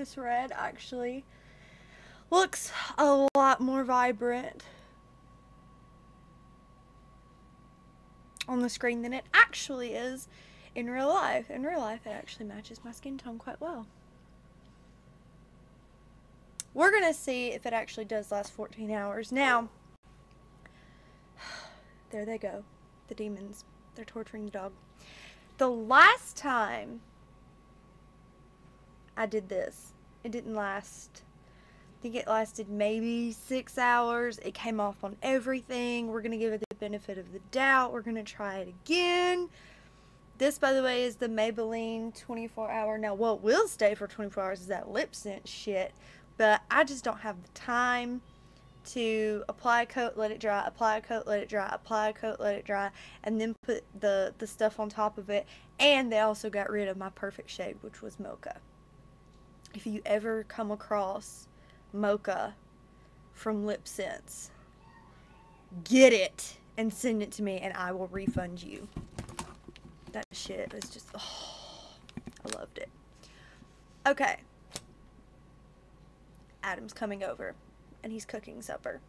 This red actually looks a lot more vibrant on the screen than it actually is in real life. In real life, it actually matches my skin tone quite well. We're going to see if it actually does last 14 hours. Now, there they go. The demons. They're torturing the dog. The last time I did this, it didn't last. I think it lasted maybe six hours. It came off on everything. We're going to give it the benefit of the doubt. We're going to try it again. This, by the way, is the Maybelline 24 hour. Now, what will stay for 24 hours is that Lip Sense shit. But I just don't have the time to apply a coat, let it dry, apply a coat, let it dry, apply a coat, let it dry, and then put the, the stuff on top of it. And they also got rid of my perfect shade, which was mocha. If you ever come across mocha from Lip Sense, get it and send it to me and I will refund you. That shit is just, oh, I loved it. Okay. Adam's coming over and he's cooking supper.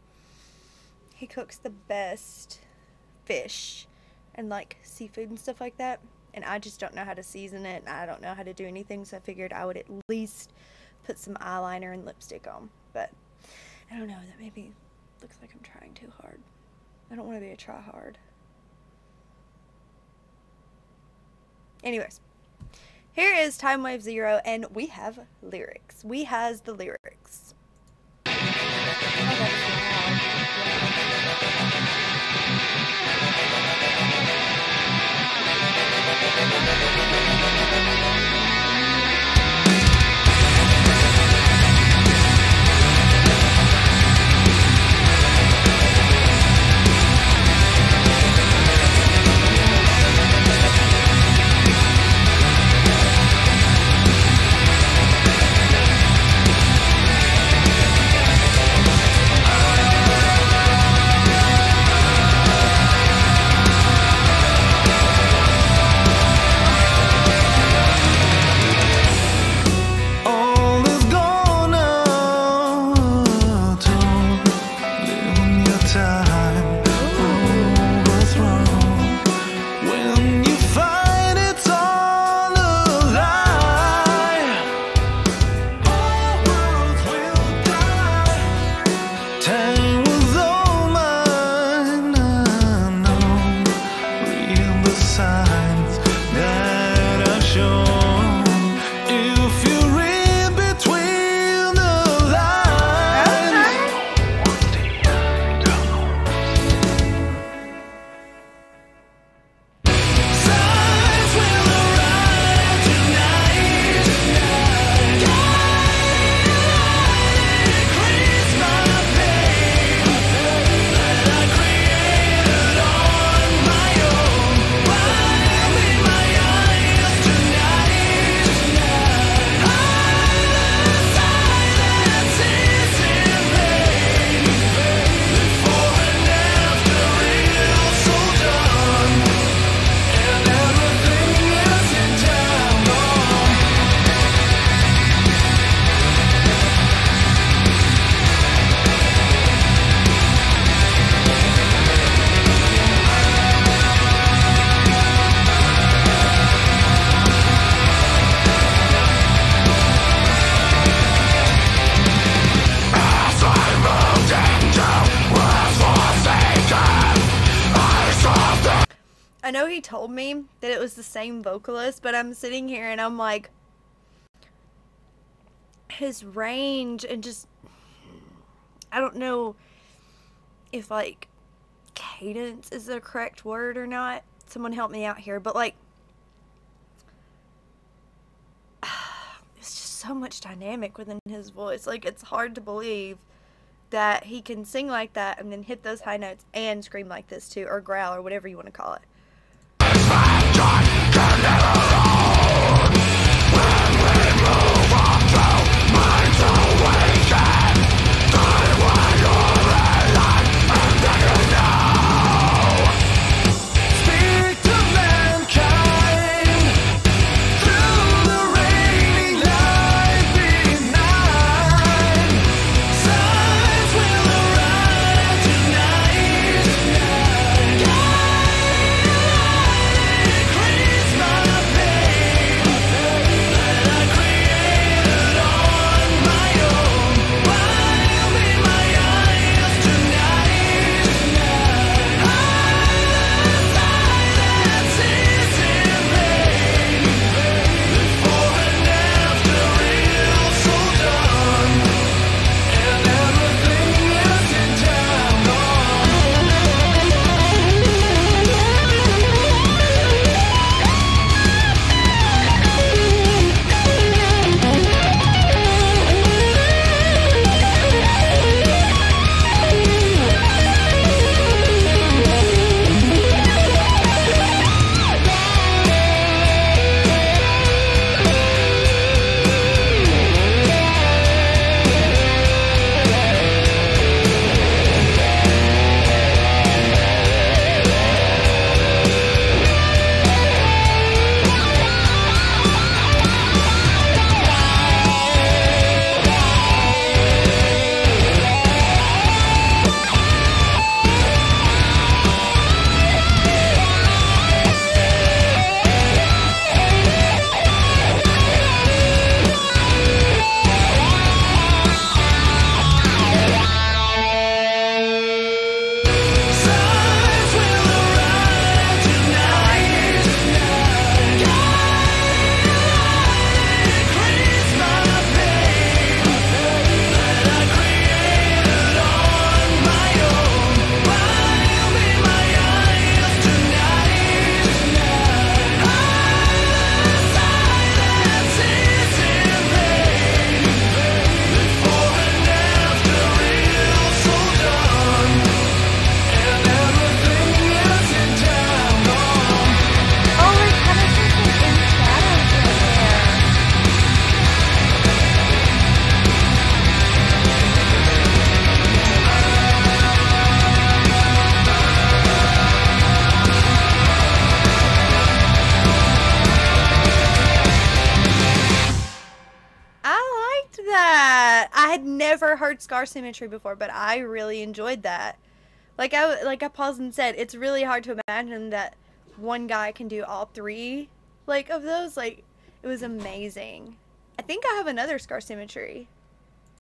He cooks the best fish and like seafood and stuff like that. And I just don't know how to season it and I don't know how to do anything, so I figured I would at least put some eyeliner and lipstick on. But I don't know, that maybe looks like I'm trying too hard. I don't want to be a try hard. Anyways, here is Timewave Zero, and we have lyrics. We has the lyrics. All I know he told me that it was the same vocalist, but I'm sitting here and I'm like, his range and just, I don't know if like cadence is the correct word or not. Someone help me out here, but like, it's just so much dynamic within his voice. Like, it's hard to believe that he can sing like that and then hit those high notes and scream like this too, or growl, or whatever you want to call it. Never heard scar symmetry before, but I really enjoyed that. Like I like I paused and said, it's really hard to imagine that one guy can do all three like of those. Like it was amazing. I think I have another scar symmetry.